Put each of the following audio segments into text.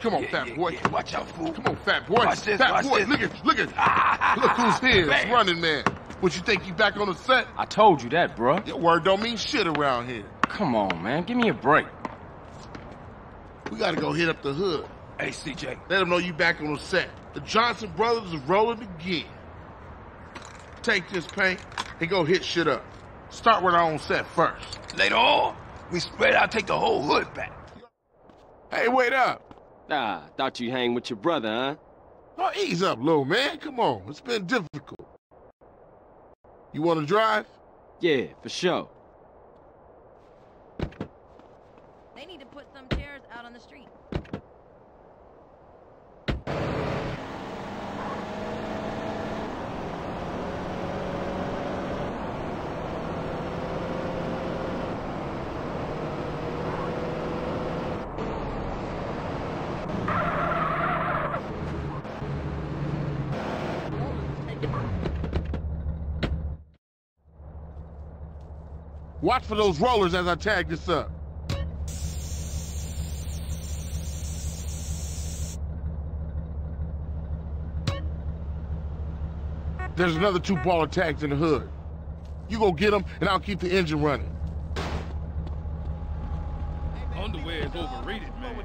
Come on, Yeah, fat yeah, boy. yeah. Watch out, fool. Come on, fat boy. Watch this, fat watch boy, this. look at, look at, ah, look who's here, Bam. running man. What you think you back on the set? I told you that, bruh. Your word don't mean shit around here. Come on, man. Give me a break. We gotta go hit up the hood. Hey, CJ. Let them know you back on the set. The Johnson brothers is rolling again. Take this paint and go hit shit up. Start with our own set first. Later on, we spread out, take the whole hood back. Hey, wait up. Ah, thought you hang with your brother, huh? Oh, ease up, little man. Come on. It's been difficult. You want to drive? Yeah, for sure. They need to put some chairs out on the street. Watch for those rollers as I tag this up. There's another two Balla tags in the hood. You go get them, and I'll keep the engine running. Underwear is overrated, man.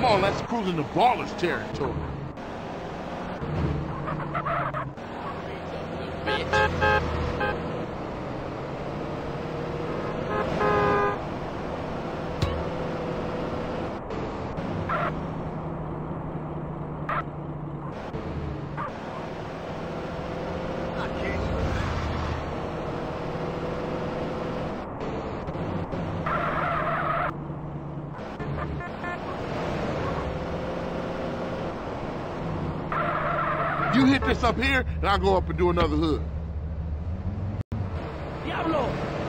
Come on, let's cruise into Ballas territory. You hit this up here, and I'll go up and do another hood. Diablo!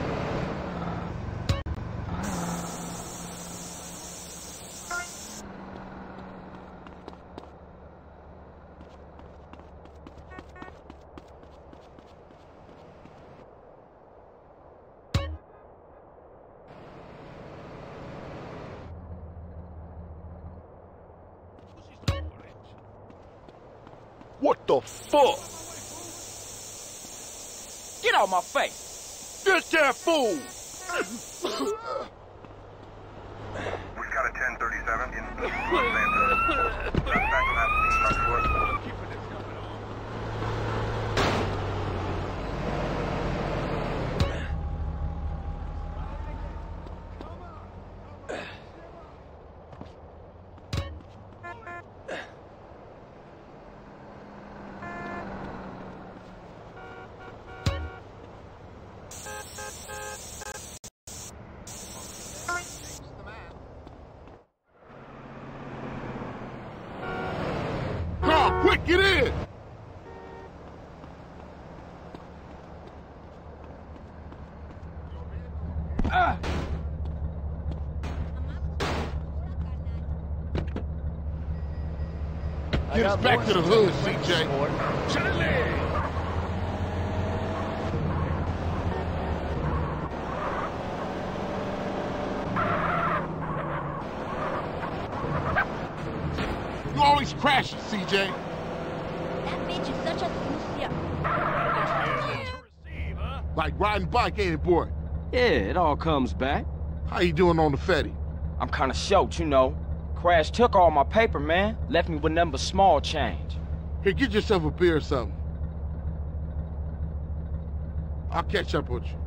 What the fuck? Get out my face. Get that fool! We've got a 1037 in Los Santos. Quick, get in! Get us back to the hood, CJ. You always crash CJ. That bitch is such a sucia. Like riding bike, ain't it, boy? Yeah, it all comes back. How you doing on the Fetty? I'm kinda short, you know. Crash took all my paper, man. Left me with nothing but small change. Here, get yourself a beer or something. I'll catch up with you.